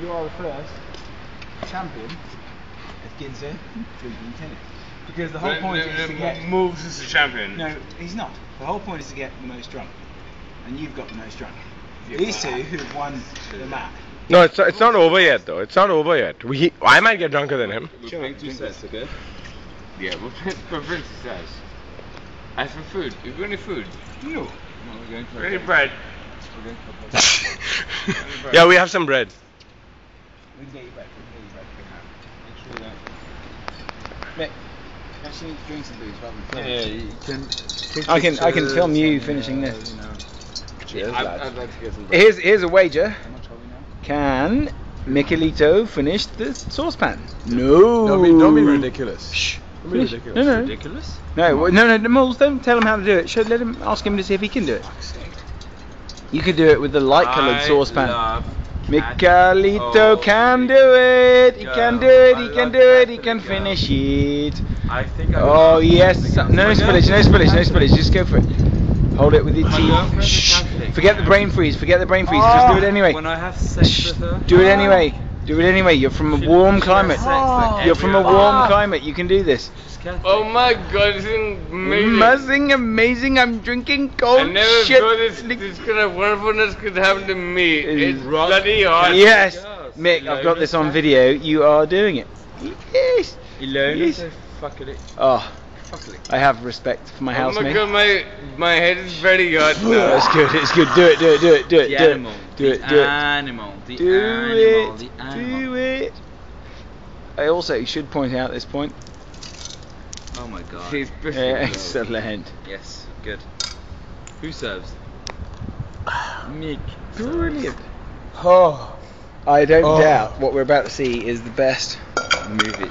you are the first champion of Ginza drinking tennis. Because the whole The- point the- is the to get. moves is the champion. No, he's not. The whole point is to get the most drunk. And you've got the most drunk. Yeah, These two who've won the match. No, it's it's not over yet though. It's not over yet. We I might get drunker than him. Sure, Drink drink this. this, okay? Yeah, but but Princess says. As for food, you got any food? No. No, we're going for Any bread? We're going for yeah, we have some bread. We can get you back. We can get you back. Make sure you don't. Mick, actually drink some booze rather than Yeah, you can. take I can- I can film you finishing uh, this. You know. Cheers, I'd, lad. I'd like to get some. Here's here's a wager. How much are we now? Can Michelito finish the saucepan? No. Don't be, don't be ridiculous. Shh. Don't be Finish. ridiculous. No, no. Ridiculous? No, well, no, no, the moles. Don't tell him how to do it. Show, let him ask him to see if he can do it. You could do it with the light-coloured I saucepan. love Michelito Oh, can do it. He can do it. He can do it. He can finish it. I think I Oh yes. No spillage. No spillage. No spillage. Just go for it. Hold it with your teeth. Shh. Forget the brain freeze. Forget the brain freeze. Just do it ah, anyway. When I have sex Shh. with her. Do it ah. anyway. Do it anyway. You're from a warm climate. sex like oh. You're from a warm other- climate. You can do this. Oh my god, it's amazing. Amazing, amazing. I'm drinking I cold never shit. thought this, this kind of wonderfulness could happen to me. It's It's bloody hot. Yes, Yes. Mick, I've got this on video. You are doing it. Yes. Alone? Yes. Fuck it. Oh, Fuck it. I have respect for my house. Oh my god, my, my head is very hot Oh, now. it's good. It's good. Do it. Do it. Do it. Do it. The do animal. it. Do it. the Do it. animal. The Do animal. it. The animal. Do it. I also should point out at this point. Oh my god. He's Uh, excellent. Yes, good. Who serves? Mick. Brilliant. Oh, I don't Oh. doubt what we're about to see is the best Movie.